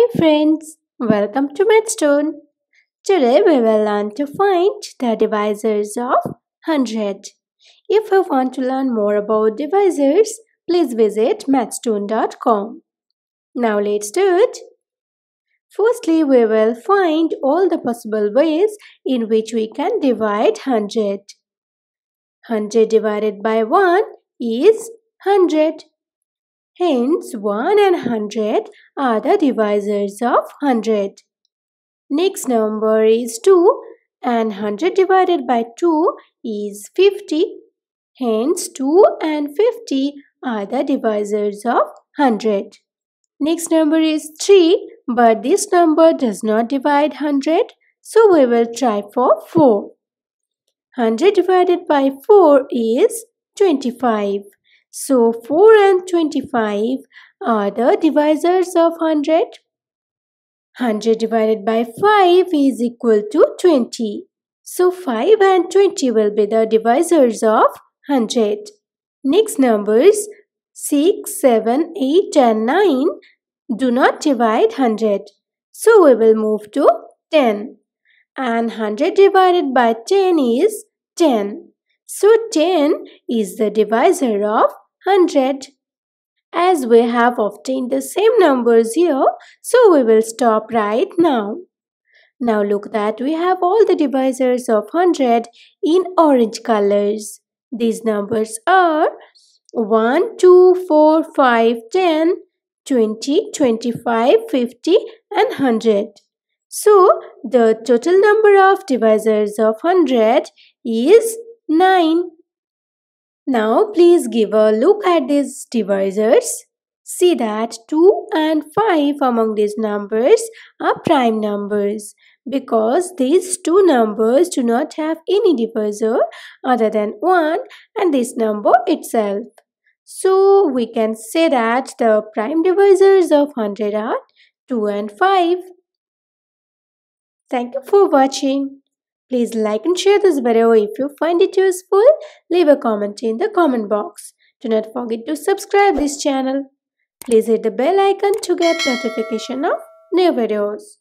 Hi friends, welcome to Mathstoon. Today we will learn to find the divisors of 100. If you want to learn more about divisors, please visit mathstoon.com. Now let's do it. Firstly, we will find all the possible ways in which we can divide 100. 100 divided by 1 is 100. Hence, 1 and 100 are the divisors of 100. Next number is 2 and 100 divided by 2 is 50. Hence, 2 and 50 are the divisors of 100. Next number is 3 but this number does not divide 100 so we will try for 4. 100 divided by 4 is 25. So 4 and 25 are the divisors of 100. 100 divided by 5 is equal to 20. So 5 and 20 will be the divisors of 100. Next numbers 6, 7, 8 and 9 do not divide 100. So we will move to 10. And 100 divided by 10 is 10. So 10 is the divisor of 100. As we have obtained the same numbers here, so we will stop right now. Now look that we have all the divisors of 100 in orange colors. These numbers are 1, 2, 4, 5, 10, 20, 25, 50 and 100. So the total number of divisors of 100 is 9. Now please give a look at these divisors. See that 2 and 5 among these numbers are prime numbers because these two numbers do not have any divisor other than 1 and this number itself. So we can say that the prime divisors of 100 are 2 and 5. Thank you for watching. Please like and share this video if you find it useful. Leave a comment in the comment box. Do not forget to subscribe this channel. Please hit the bell icon to get notification of new videos.